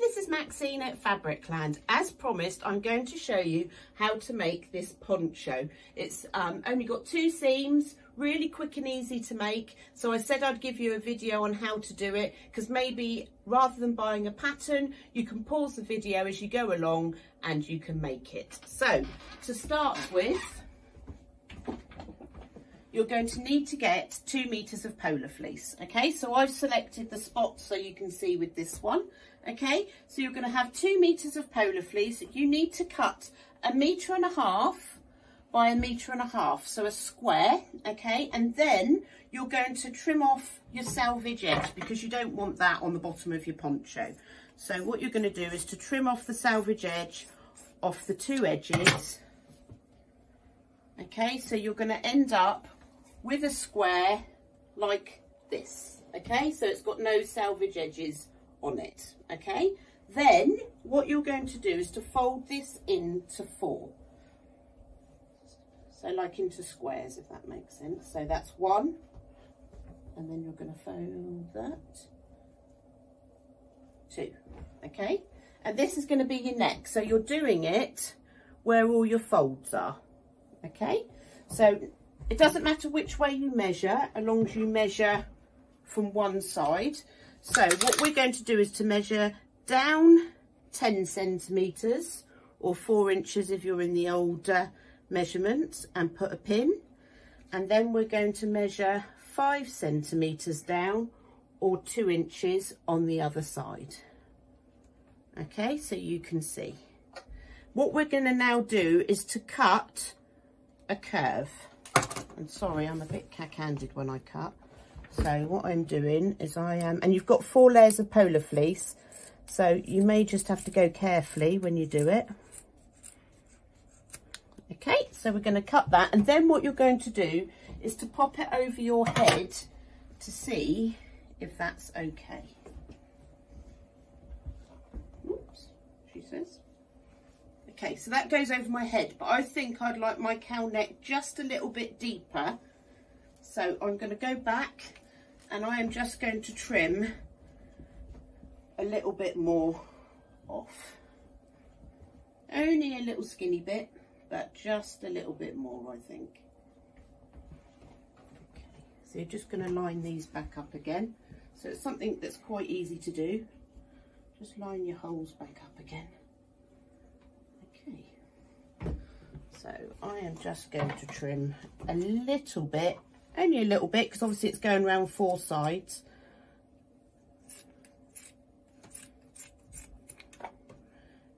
this is Maxine at Fabricland. As promised, I'm going to show you how to make this poncho. It's um, only got two seams, really quick and easy to make. So I said I'd give you a video on how to do it because maybe rather than buying a pattern, you can pause the video as you go along and you can make it. So to start with, you're going to need to get two meters of polar fleece. Okay, so I've selected the spots so you can see with this one. Okay, so you're going to have two meters of polar fleece. You need to cut a meter and a half by a meter and a half, so a square. Okay, and then you're going to trim off your selvage edge because you don't want that on the bottom of your poncho. So what you're going to do is to trim off the selvage edge off the two edges. Okay, so you're going to end up with a square like this okay? So it's got no selvage edges on it okay? Then what you're going to do is to fold this into four. So like into squares if that makes sense. So that's one. And then you're going to fold that. Two okay? And this is going to be your neck so you're doing it where all your folds are okay? So it doesn't matter which way you measure, as long as you measure from one side. So what we're going to do is to measure down 10 centimetres or 4 inches if you're in the older measurements and put a pin. And then we're going to measure 5 centimetres down or 2 inches on the other side. Okay, so you can see. What we're going to now do is to cut a curve. I'm sorry, I'm a bit cack-handed when I cut. So what I'm doing is I am, and you've got four layers of polar fleece, so you may just have to go carefully when you do it. Okay, so we're going to cut that, and then what you're going to do is to pop it over your head to see if that's okay. Oops, she says. Okay, so that goes over my head, but I think I'd like my cow neck just a little bit deeper. So I'm going to go back and I am just going to trim a little bit more off. Only a little skinny bit, but just a little bit more, I think. Okay, so you're just going to line these back up again. So it's something that's quite easy to do. Just line your holes back up again. So I am just going to trim a little bit, only a little bit, because obviously it's going around four sides.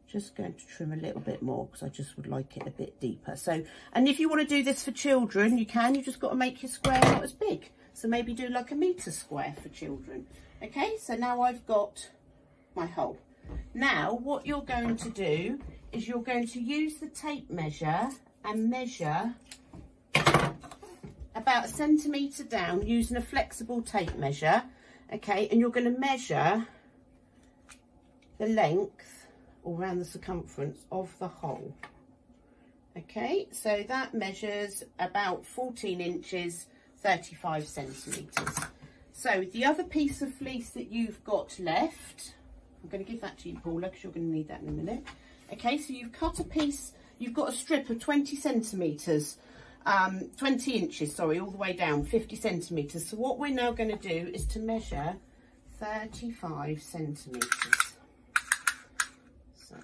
Just going to trim a little bit more because I just would like it a bit deeper. So, and if you want to do this for children, you can. You just got to make your square not as big. So maybe do like a metre square for children. Okay, so now I've got my hole. Now, what you're going to do is you're going to use the tape measure and measure about a centimetre down using a flexible tape measure. Okay, and you're going to measure the length or around the circumference of the hole. Okay, so that measures about 14 inches, 35 centimetres. So the other piece of fleece that you've got left, I'm going to give that to you, Paula, because you're going to need that in a minute. Okay, so you've cut a piece, you've got a strip of 20 centimetres, um, 20 inches, sorry, all the way down, 50 centimetres. So what we're now going to do is to measure 35 centimetres. So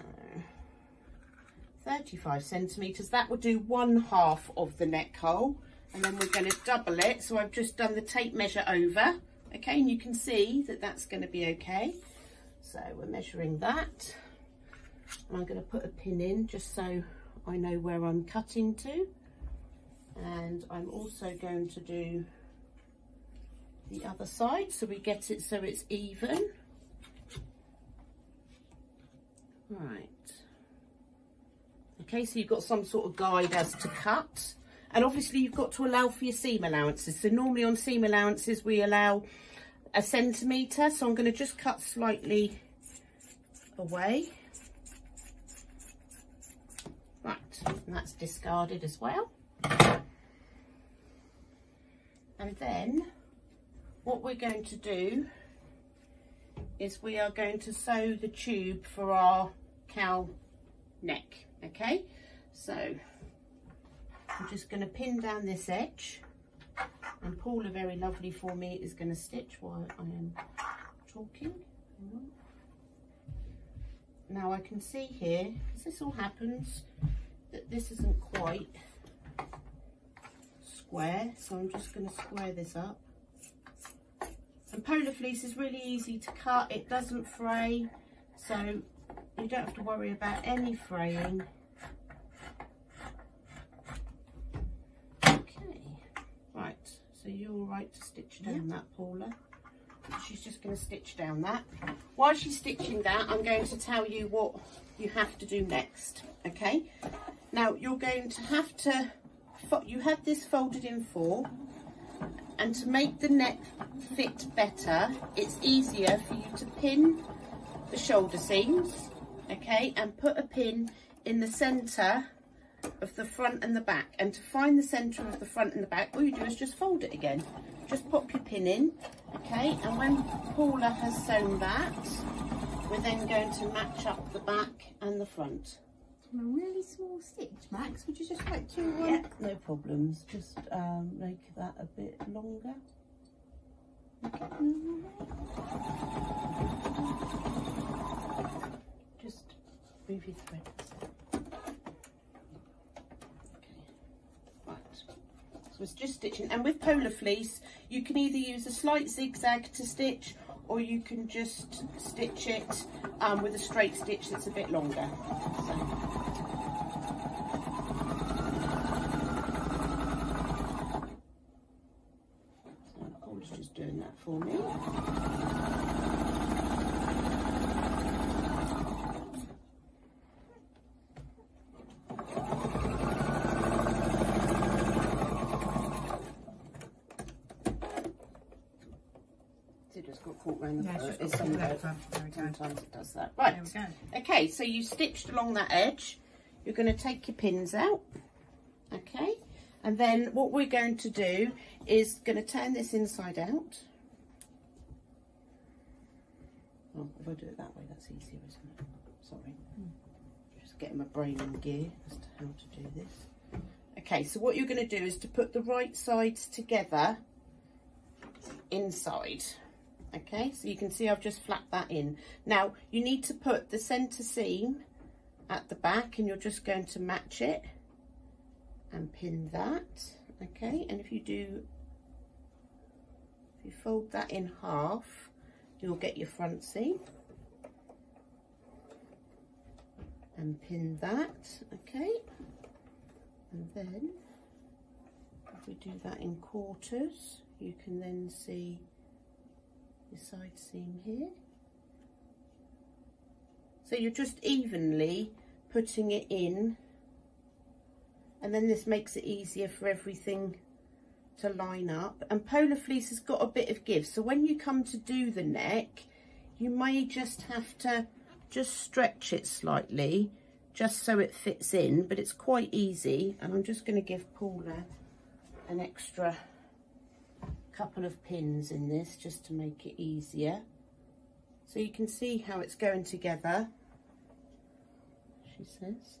35 centimetres, that will do one half of the neck hole. And then we're going to double it. So I've just done the tape measure over. Okay, and you can see that that's going to be okay. So we're measuring that. I'm going to put a pin in just so I know where I'm cutting to. And I'm also going to do the other side so we get it so it's even. Right. Okay so you've got some sort of guide as to cut. And obviously you've got to allow for your seam allowances. So normally on seam allowances we allow a centimetre so I'm going to just cut slightly away and that's discarded as well. And then what we're going to do is we are going to sew the tube for our cow neck, okay? So I'm just going to pin down this edge and Paula very lovely for me is going to stitch while I am talking. Now I can see here, as this all happens, this isn't quite square, so I'm just going to square this up. And polar fleece is really easy to cut, it doesn't fray, so you don't have to worry about any fraying. Okay, right, so you're all right to stitch down that, Paula. She's just going to stitch down that. While she's stitching that, I'm going to tell you what you have to do next, okay? Now, you're going to have to, you have this folded in four, and to make the neck fit better, it's easier for you to pin the shoulder seams, okay, and put a pin in the centre of the front and the back. And to find the centre of the front and the back, all you do is just fold it again. Just pop your pin in, okay, and when Paula has sewn that, we're then going to match up the back and the front. A really small stitch, Max. Would you just like to? Um... Yeah, no problems. Just um, make that a bit longer. Just move your threads. So it's just stitching. And with polar fleece, you can either use a slight zigzag to stitch or you can just stitch it um, with a straight stitch that's a bit longer. So just doing that for me. Sometimes it does that. Right, okay, so you stitched along that edge. You're going to take your pins out, okay? And then what we're going to do is going to turn this inside out. Oh, if I do it that way, that's easier, isn't it? Sorry. Just getting my brain in gear as to how to do this. Okay, so what you're going to do is to put the right sides together inside okay so you can see I've just flapped that in. Now you need to put the center seam at the back and you're just going to match it and pin that. Okay and if you do if you fold that in half you'll get your front seam. And pin that okay. And then if we do that in quarters you can then see side seam here. So you're just evenly putting it in and then this makes it easier for everything to line up. And polar fleece has got a bit of give. So when you come to do the neck, you may just have to just stretch it slightly just so it fits in, but it's quite easy. And I'm just going to give Paula an extra couple of pins in this just to make it easier. So you can see how it's going together, she says.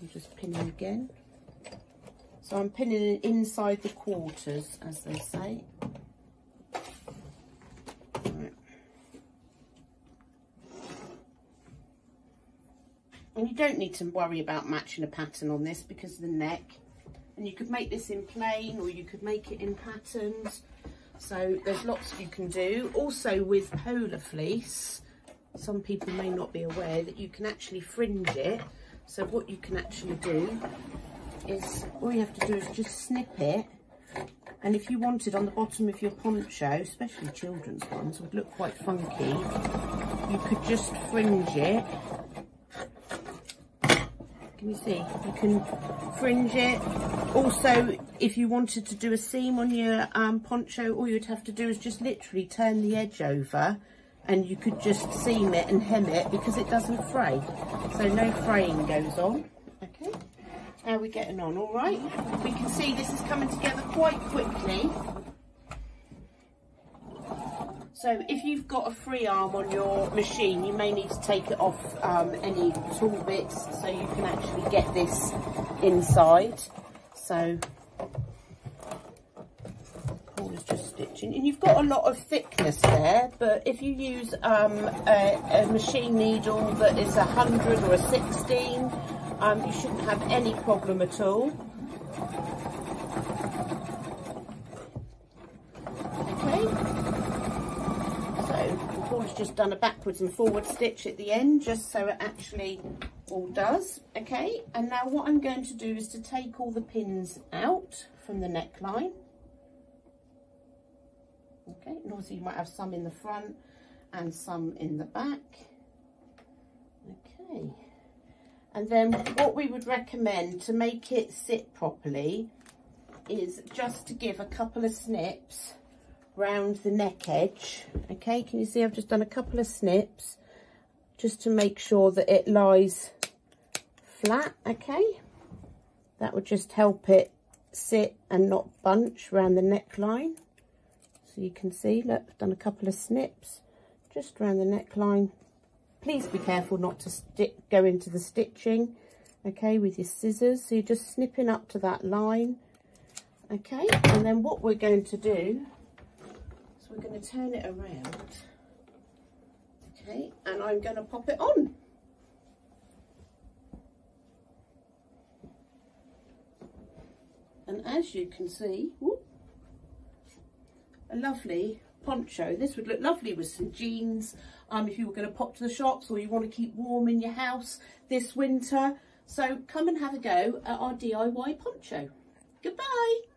I'm just pinning again. So I'm pinning it inside the quarters, as they say. And you don't need to worry about matching a pattern on this because the neck and you could make this in plain or you could make it in patterns. So there's lots you can do. Also with polar fleece some people may not be aware that you can actually fringe it. So what you can actually do is all you have to do is just snip it. And if you wanted on the bottom of your poncho especially children's ones would look quite funky you could just fringe it can you see? You can fringe it. Also, if you wanted to do a seam on your um, poncho, all you'd have to do is just literally turn the edge over and you could just seam it and hem it because it doesn't fray. So no fraying goes on. Okay, how are we getting on? All right. We can see this is coming together quite quickly. So if you've got a free arm on your machine, you may need to take it off um, any tool bits so you can actually get this inside. So Paul is just stitching. And you've got a lot of thickness there, but if you use um, a, a, machine needle that is a 100 or a 16, um, you shouldn't have any problem at all. Just done a backwards and forward stitch at the end just so it actually all does okay? And now what I'm going to do is to take all the pins out from the neckline. Okay and also you might have some in the front and some in the back. Okay. And then what we would recommend to make it sit properly is just to give a couple of snips round the neck edge. Okay, can you see I've just done a couple of snips just to make sure that it lies flat, okay? That would just help it sit and not bunch around the neckline. So you can see, look, I've done a couple of snips just around the neckline. Please be careful not to go into the stitching, okay, with your scissors. So you're just snipping up to that line, okay? And then what we're going to do we're going to turn it around. Okay, and I'm going to pop it on. And as you can see, whoop, a lovely poncho. This would look lovely with some jeans um, if you were going to pop to the shops or you want to keep warm in your house this winter. So come and have a go at our DIY poncho. Goodbye.